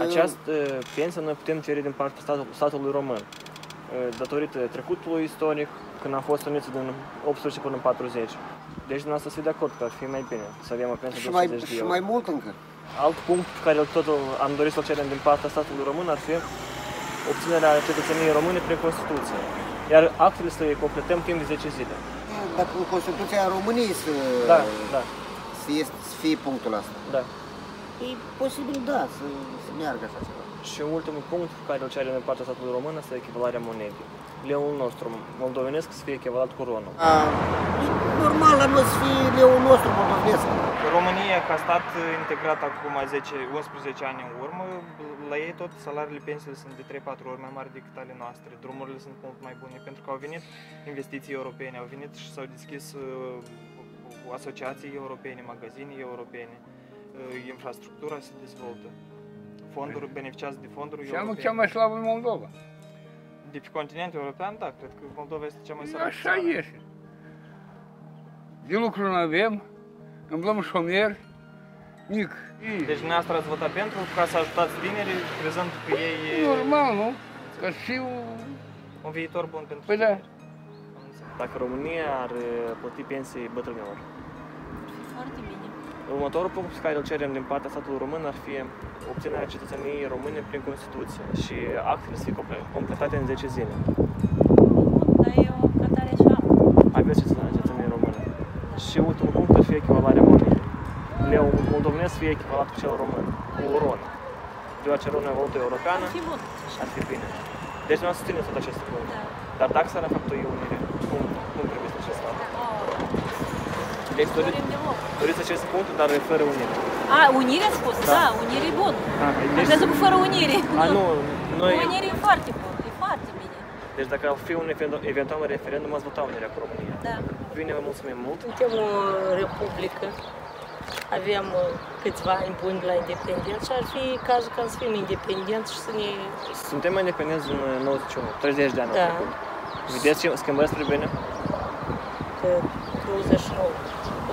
Această pensie noi putem cere din partea statului, statului român, datorită trecutului istoric, când a fost uniți din 18 până în 40. Deci dumneavoastră să de acord că ar fi mai bine să avem o pensie Și de mai, 80 de și euro. mai mult încă. Alt punct pe care tot am dorit să-l cerem din partea statului român ar fi obținerea cetățeniei române prin Constituție. Iar actele să le completăm timp de 10 zile. Dacă în Constituția României să, Da, da, să, este, să fie punctul ăsta. da. E posibil, da, să, să meargă așa ceva. Și ultimul punct pe care îl cerem din partea statului român este echivalarea monedei. Leul nostru moldovenesc să fie echivalat cu ronul. A, e normal la noi să fie leul nostru moldovenesc. România, ca stat integrat acum 10, 11 ani în urmă, la ei tot salariile pensiile sunt de 3-4 ori mai mari decât ale noastre. Drumurile sunt mult mai bune pentru că au venit investiții europene, au venit și s-au deschis uh, asociații europene, magazine europene, uh, infrastructura se dezvoltă. Fonduri, beneficiază de fonduri Și anul europene. cea mai slavă în Moldova. De pe continentul european, da, cred că Moldova este cea mai săracă Așa țară. este. De lucru nu avem, îmblăm șomeri, nic. Deci dumneavoastră ați votat pentru ca să ajutați tinerii, crezând că ei e Normal, nu? Că și un viitor bun pentru Păi da. tineri. Am înțeles. Dacă România ar uh, plăti pensii bătrânilor. Foarte bine. Următorul punct pe care îl cerem din partea statului român ar fi obținerea cetățeniei române prin Constituție și actele să fie comple- completate în 10 zile. Dar eu cătare așa. Aveți cetățenie română. Și ultimul punct ar fi echivalarea monedei. Leu moldovenesc să fie echivalat cu cel român, cu ron. Deoarece ronul e valută europeană, Ar fi bun. ar fi bine. Deci noi susținem tot acest punct. Da. Dar taxa la faptul e unire. Cum, cum trebuie să acest fapt? Oh, Deci doriți, dorim deloc. doriți acest punct, dar fără unire. A, unire a spus? Da. Da, unire e bun. A, Am deci, crezut că fără unire. a, nu, noi, Unire e foarte bun, e foarte bine. deci dacă ar fi un event- eventual referendum, ați vota unirea cu România. Da. Bine, vă mulțumim mult. Suntem o republică, avem uh, câțiva ani buni de la independență și ar fi cazul ca să fim independenți și să ne... Suntem independenți în 91, 30 de ani au Da. trecut. Vedeți ce schimbări spre bine? Că 29.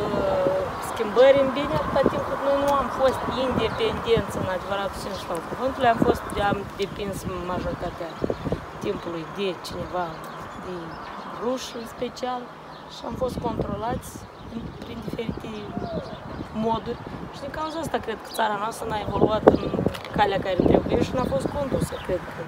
Uh, Schimbări în bine atâta timp cât noi nu am fost independenți în adevăratul sens al cuvântului, am fost, am depins majoritatea timpului de cineva, de ruși în special și am fost controlați prin diferite moduri și din cauza asta cred că țara noastră n-a evoluat în calea care trebuie și n-a fost condusă, cred că.